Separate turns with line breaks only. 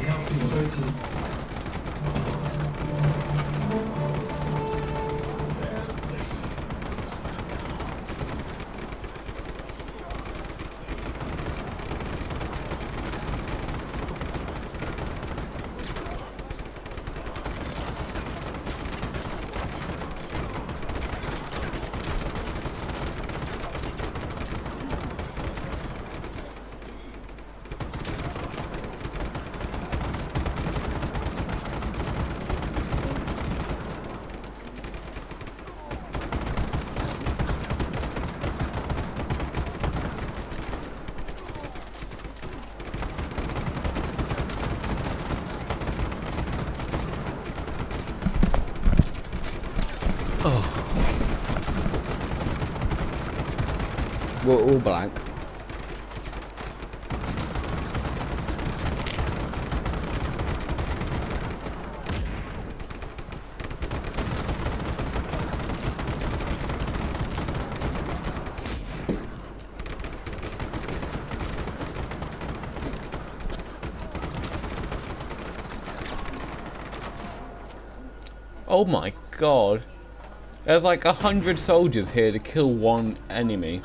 healthy, 30. Oh.
We're all blank. Oh my god. There's like a hundred soldiers here to kill one enemy.